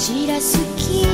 散らす気